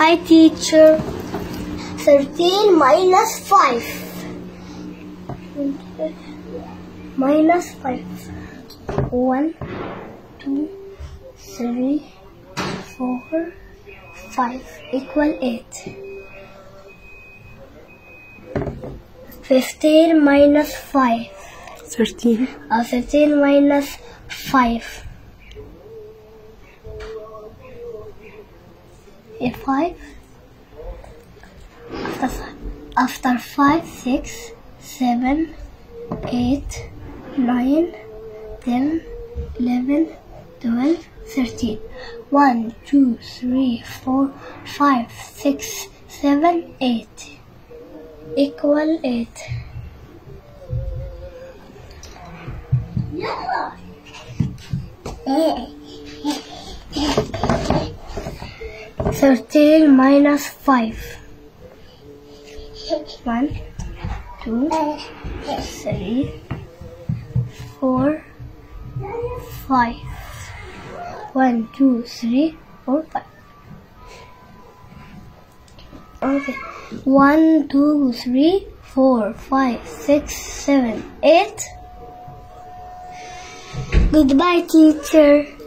Hi teacher. 13 minus 5. Minus 5. 1, 2, 3, 4, 5 equal 8. 15 minus 5. 13 Uh, 13 minus 5. a five. After five, after five, six, seven, eight, nine, ten, eleven, twelve, thirteen. One, two, three, four, five, six, seven, eight. Equal eight. Yeah. 13 minus 5. 1, 2, 3, 4, 5. 1, 2, 3, 4, 5. Okay. 1, 2, 3, 4, 5, 6, 7, 8. Goodbye, teacher.